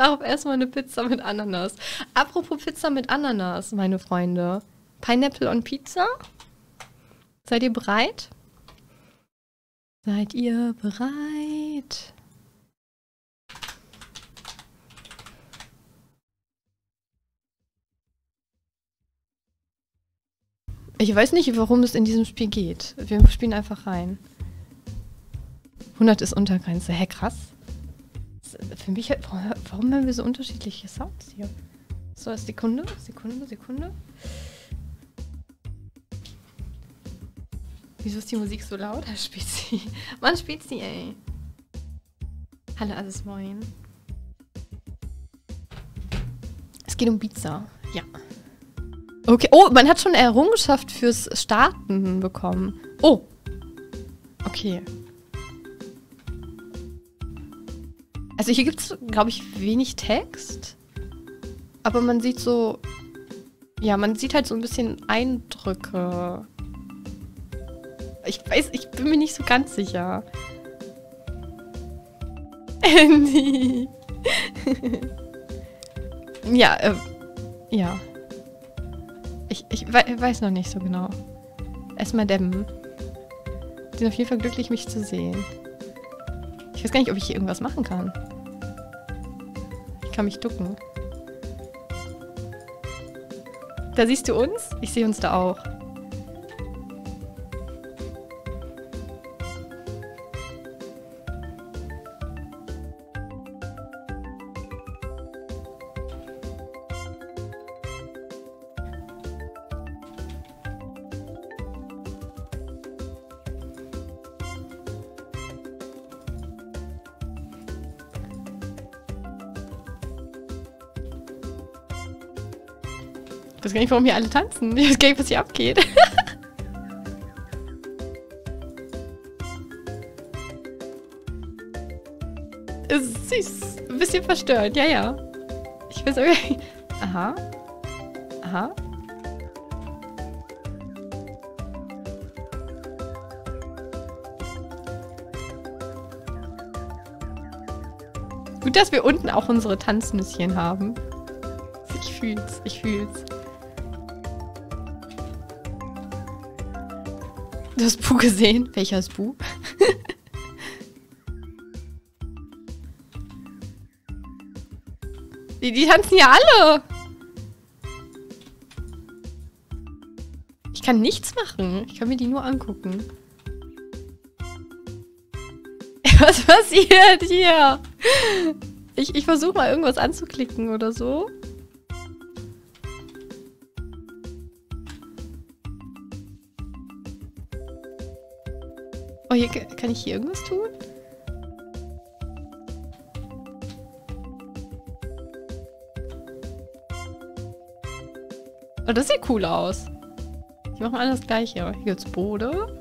darauf erstmal eine Pizza mit Ananas. Apropos Pizza mit Ananas, meine Freunde. Pineapple on Pizza? Seid ihr bereit? Seid ihr bereit? Ich weiß nicht, warum es in diesem Spiel geht. Wir spielen einfach rein. 100 ist Untergrenze. Hä, krass. Für mich, warum haben wir so unterschiedliche Sounds hier? So, Sekunde, Sekunde, Sekunde. Wieso ist die Musik so laut, Herr Spezi? Mann, Spezi, ey. Hallo, alles moin. Es geht um Pizza. Ja. Okay. Oh, man hat schon eine Errungenschaft fürs Starten bekommen. Oh. Okay. Also hier gibt es, glaube ich, wenig Text. Aber man sieht so... Ja, man sieht halt so ein bisschen Eindrücke. Ich weiß, ich bin mir nicht so ganz sicher. Andy. ja, äh, ja. Ich, ich we weiß noch nicht so genau. Erstmal dämmen. Sind auf jeden Fall glücklich, mich zu sehen. Ich weiß gar nicht, ob ich hier irgendwas machen kann. Kann mich ducken. Da siehst du uns? Ich sehe uns da auch. Ich weiß gar nicht, warum hier alle tanzen. Ich weiß gar nicht, was hier abgeht. ist süß. Ein bisschen verstört, ja, ja. Ich weiß irgendwie... Aha. Aha. Gut, dass wir unten auch unsere Tanznüsschen haben. Ich fühl's, ich fühl's. Du hast Bu gesehen? Welcher ist Bu? die, die tanzen ja alle. Ich kann nichts machen. Ich kann mir die nur angucken. Was passiert hier? Ich, ich versuche mal irgendwas anzuklicken oder so. Oh, hier kann ich hier irgendwas tun? Oh, das sieht cool aus. Ich mache mal alles gleiche. Hier gibt's Bode.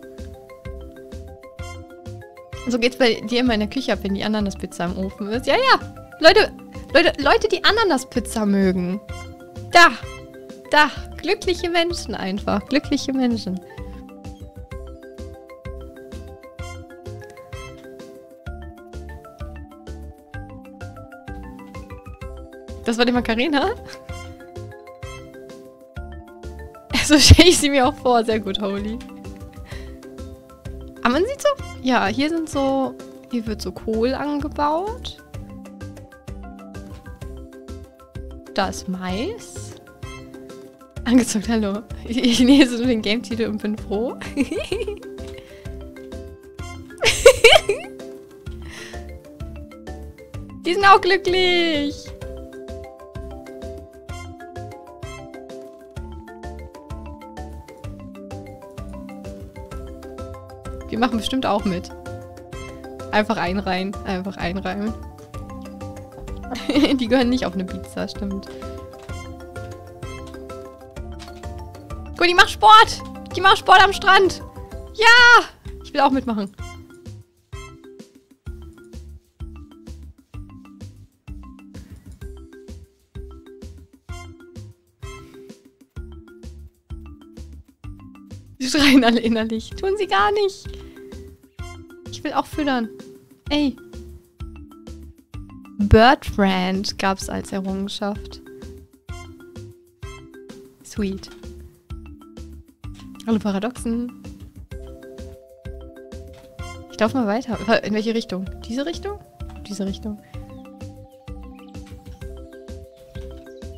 So geht's bei dir immer in der Küche ab, wenn die Ananaspizza im Ofen ist. Ja, ja. Leute, Leute, Leute, die Ananaspizza mögen. Da. Da. Glückliche Menschen einfach. Glückliche Menschen. Das war die Macarena? So stelle ich sie mir auch vor. Sehr gut, Holy. Aber man sieht so... Ja, hier sind so... Hier wird so Kohl angebaut. Da ist Mais. Angezogen, hallo. Ich lese nur den Game-Titel und bin froh. Die sind auch glücklich. Machen bestimmt auch mit. Einfach einreihen. Einfach einreihen. die gehören nicht auf eine Pizza, stimmt. Guck, die macht Sport. Die macht Sport am Strand. Ja! Ich will auch mitmachen. Die schreien alle innerlich. Tun sie gar nicht. Ich will auch füttern. Ey. Bird Friend gab es als Errungenschaft. Sweet. Hallo Paradoxen. Ich laufe mal weiter. In welche Richtung? Diese Richtung? Diese Richtung.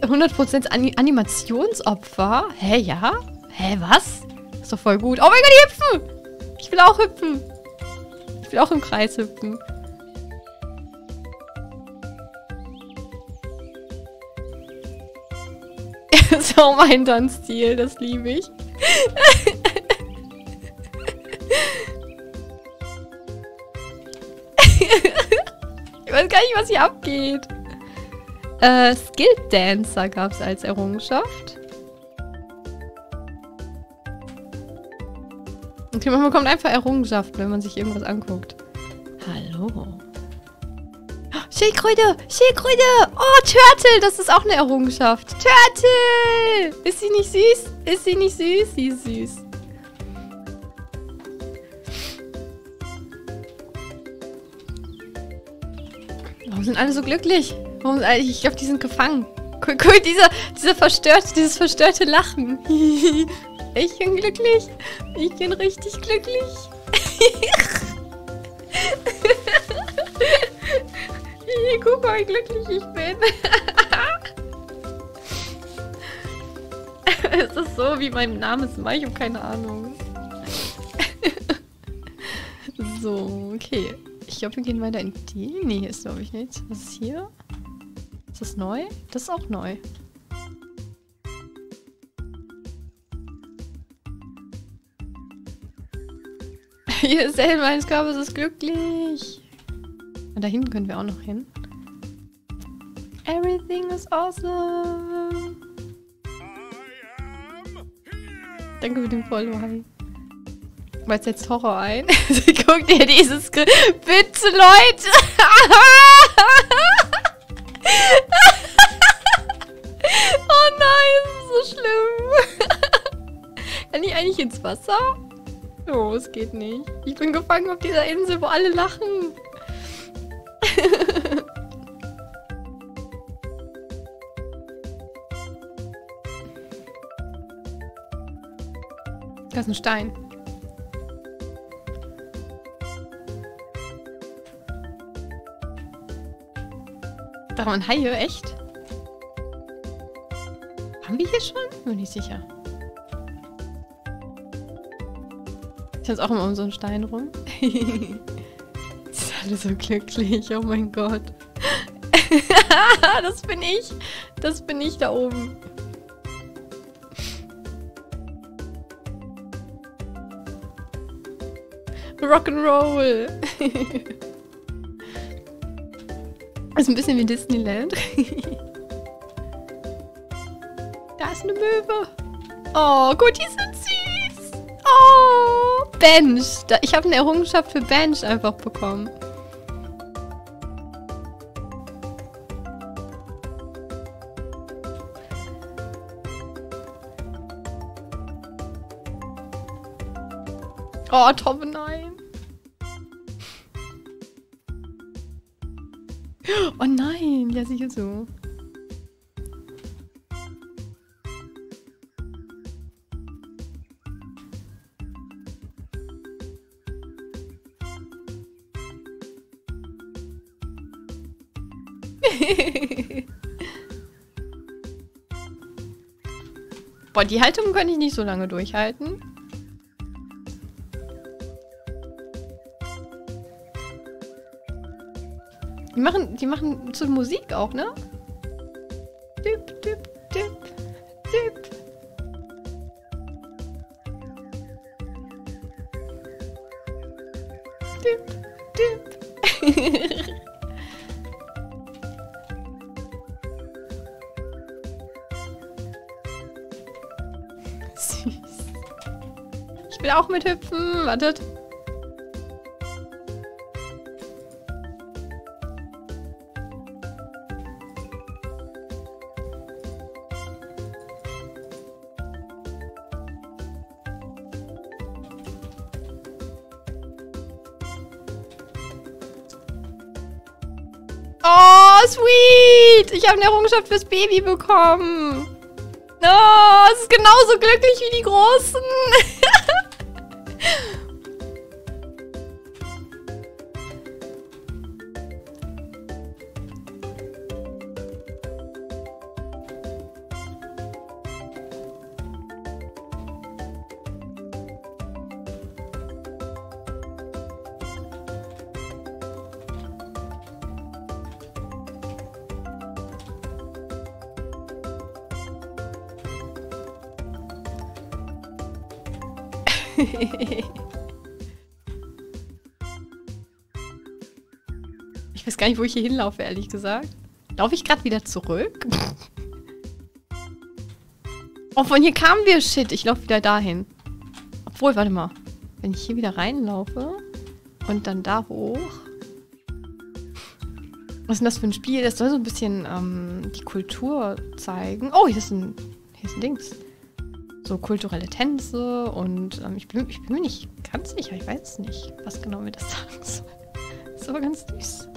100% Ani Animationsopfer? Hä, ja? Hä, was? Ist doch voll gut. Oh mein Gott, die hüpfen! Ich will auch hüpfen. Will auch im Kreis hüpfen. so mein Tanzstil, das liebe ich. ich weiß gar nicht, was hier abgeht. Äh, Skilled Dancer gab es als Errungenschaft. Okay, man bekommt einfach Errungenschaften, wenn man sich irgendwas anguckt. Hallo. Schildkröte! Schildkröte! Oh, Turtle! Das ist auch eine Errungenschaft. Turtle! Ist sie nicht süß? Ist sie nicht süß? Sie ist süß. Warum sind alle so glücklich? Warum? Ich glaube, die sind gefangen. Guck, guck dieser, dieser verstörte, dieses verstörte Lachen. ich bin glücklich. Ich bin richtig glücklich. Guck mal, wie glücklich ich bin. es ist so, wie mein Name ist Ich habe keine Ahnung. so, okay. Ich glaube, wir gehen weiter in die. Nee, ist glaube ich nichts. Was ist hier? Ist das neu? Das ist auch neu. Der Held meines Körpers ist glücklich. Und da hinten können wir auch noch hin. Everything is awesome. Danke für den Follow, hi. Weil jetzt Horror ein. Guck dir dieses... Bitte, Leute! oh nein, das ist so schlimm. Kann ich eigentlich ins Wasser? Oh, es geht nicht. Ich bin gefangen auf dieser Insel, wo alle lachen. Da ist ein Stein. Da waren Haie, echt? Haben wir hier schon? Bin nicht sicher. Ich tanze auch immer um so einen Stein rum. Die sind alle so glücklich. Oh mein Gott. das bin ich. Das bin ich da oben. Rock'n'Roll. ist ein bisschen wie Disneyland. da ist eine Möwe. Oh, gut, die sind süß. Oh, Bench. Ich habe eine Errungenschaft für Bench einfach bekommen. Oh, Tom, nein. Oh nein, ja sicher so. Boah, die Haltung kann ich nicht so lange durchhalten. Die machen, die machen so Musik auch, ne? Dip, dip, dip, dip. Dip, dip. will auch mithüpfen. Wartet. Oh, sweet! Ich habe eine Errungenschaft fürs Baby bekommen. Oh, es ist genauso glücklich wie die Großen. ich weiß gar nicht, wo ich hier hinlaufe, ehrlich gesagt. Laufe ich gerade wieder zurück? oh, von hier kamen wir. Shit, ich laufe wieder dahin. Obwohl, warte mal. Wenn ich hier wieder reinlaufe und dann da hoch. Was ist denn das für ein Spiel? Das soll so ein bisschen ähm, die Kultur zeigen. Oh, hier ist ein, hier ist ein Dings so kulturelle Tänze und ähm, ich, bin, ich bin mir nicht ganz sicher, ich weiß nicht, was genau mir das sagen soll. Ist aber ganz süß.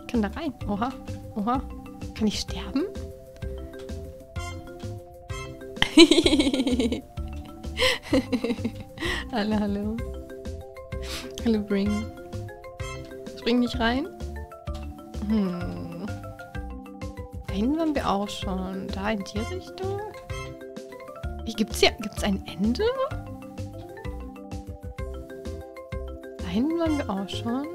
Ich kann da rein. Oha, oha. Kann ich sterben? hallo, hallo. Hallo, Bring. Spring nicht rein? Hm. Da hinten waren wir auch schon. Da in die Richtung? Gibt's hier, gibt's ein Ende? Da hinten waren wir auch schon.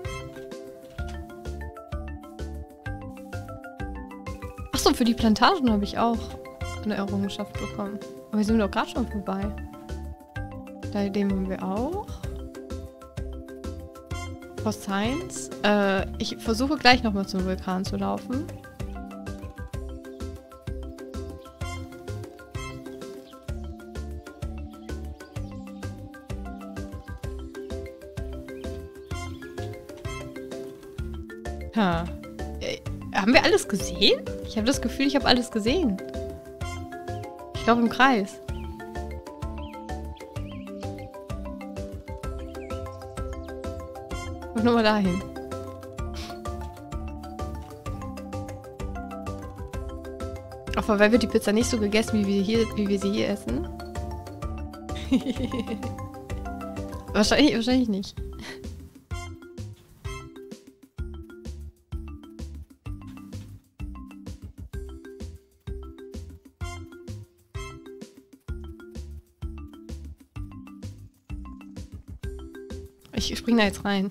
Achso, für die Plantagen habe ich auch eine Errungenschaft bekommen. Aber wir sind doch gerade schon vorbei. Da dem haben wir auch. For Science. Äh, ich versuche gleich nochmal zum Vulkan zu laufen. Ha. Äh, haben wir alles gesehen? Ich habe das Gefühl, ich habe alles gesehen. Ich glaube im Kreis. Und nochmal dahin. Aber weil wird die Pizza nicht so gegessen, wie wir, hier, wie wir sie hier essen? wahrscheinlich, wahrscheinlich nicht. Ich spring da jetzt rein.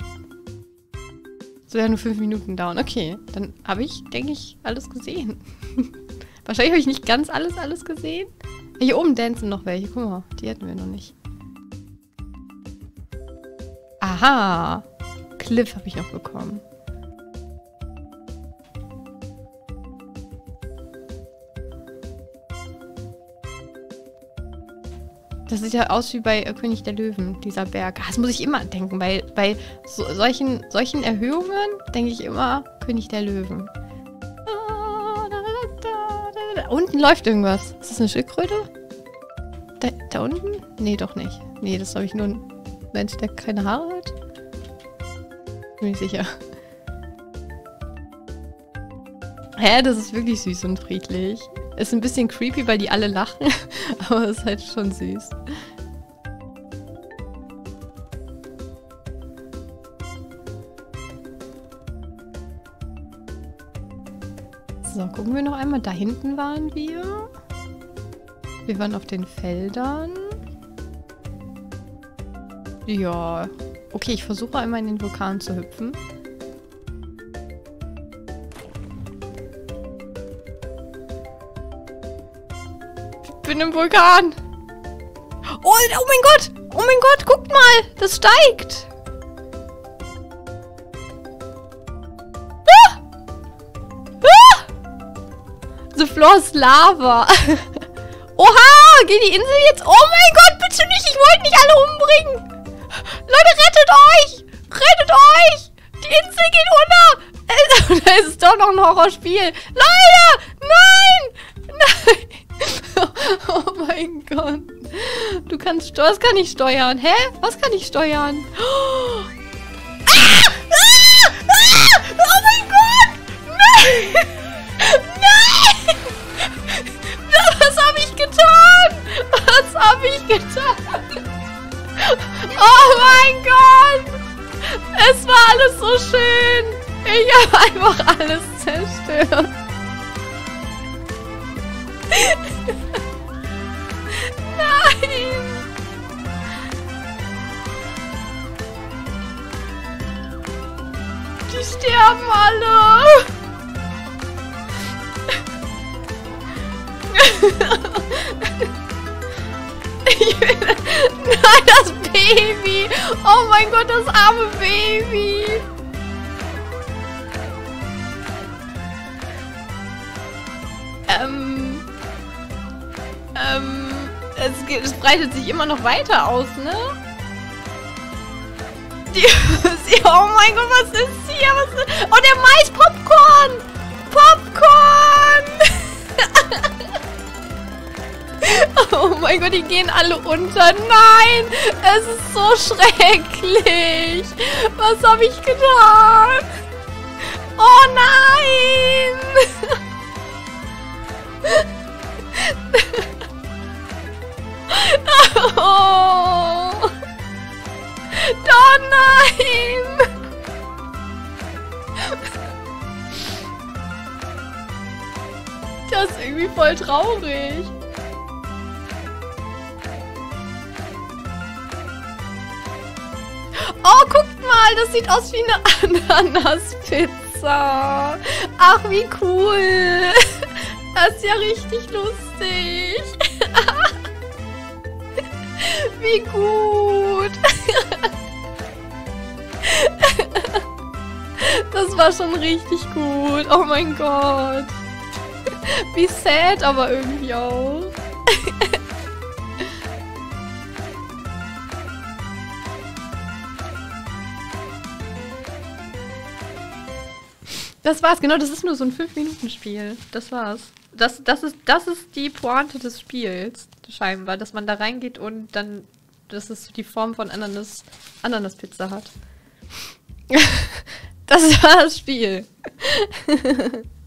Soll ja nur fünf Minuten dauern. Okay, dann habe ich, denke ich, alles gesehen. Wahrscheinlich habe ich nicht ganz alles, alles gesehen. Hier oben dancen noch welche. Guck mal, die hätten wir noch nicht. Aha. Cliff habe ich noch bekommen. Das sieht ja aus wie bei König der Löwen, dieser Berg. Das muss ich immer denken. Bei, bei so, solchen, solchen Erhöhungen denke ich immer König der Löwen. Unten läuft irgendwas. Ist das eine Schildkröte? Da, da unten? Nee, doch nicht. Nee, das glaube ich, nur ein Mensch, der keine Haare hat. Bin ich sicher. Hä, das ist wirklich süß und friedlich. Ist ein bisschen creepy, weil die alle lachen, aber ist halt schon süß. So, gucken wir noch einmal. Da hinten waren wir. Wir waren auf den Feldern. Ja. Okay, ich versuche einmal in den Vulkan zu hüpfen. Bin im Vulkan. Oh, oh mein Gott. Oh mein Gott, guckt mal. Das steigt. Ah! Ah! The floor is lava. Oha, geht die Insel jetzt? Oh mein Gott, bitte nicht. Ich wollte nicht alle umbringen. Leute, rettet euch. Rettet euch. Die Insel geht unter. Da ist doch noch ein Horrorspiel. Leute, nein. Nein. oh mein Gott. Du kannst... Was kann ich steuern? Hä? Was kann ich steuern? Oh, Nein, das Baby! Oh mein Gott, das arme Baby! Ähm... Ähm... Es, geht, es breitet sich immer noch weiter aus, ne? Die, oh mein Gott, was ist hier? Was ist, oh, der Mais Popcorn! Popcorn! Oh mein Gott, die gehen alle unter. Nein, es ist so schrecklich. Was habe ich getan? Oh nein. Oh. Oh nein. Das ist irgendwie voll traurig. Oh, guckt mal, das sieht aus wie eine Ananaspizza. Ach, wie cool. Das ist ja richtig lustig. Wie gut. Das war schon richtig gut. Oh mein Gott. Wie sad aber irgendwie auch. Das war's, genau, das ist nur so ein 5-Minuten-Spiel. Das war's. Das, das, ist, das ist die Pointe des Spiels, scheinbar, dass man da reingeht und dann, dass es die Form von Ananas, Ananaspizza hat. das war das Spiel.